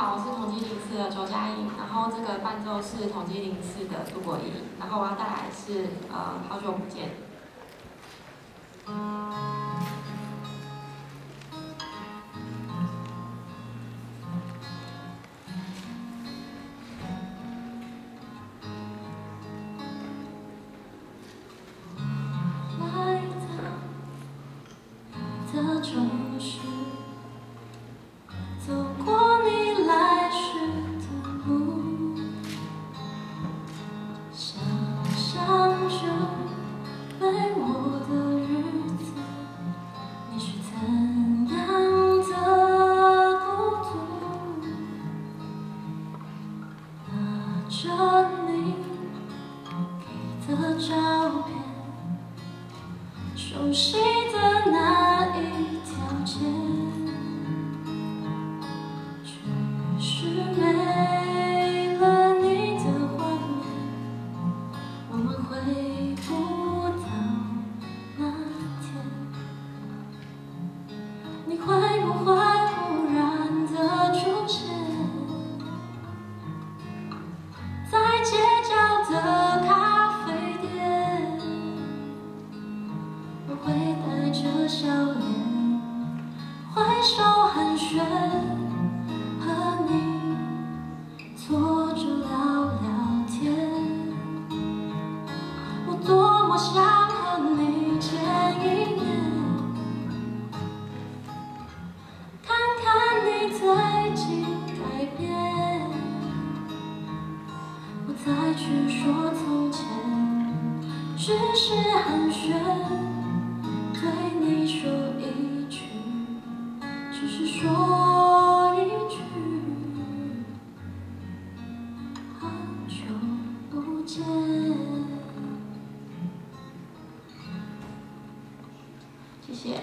好，我是统计零四的周佳颖，然后这个伴奏是统计零四的杜国仪，然后我要带来是呃好久不见。着你给的照片。熟悉会带着笑脸，挥手寒暄，和你坐着聊聊天。我多么想和你见一面，看看你最近改变，不再去说从前。只是寒暄，只是说一句，好久不见。谢谢。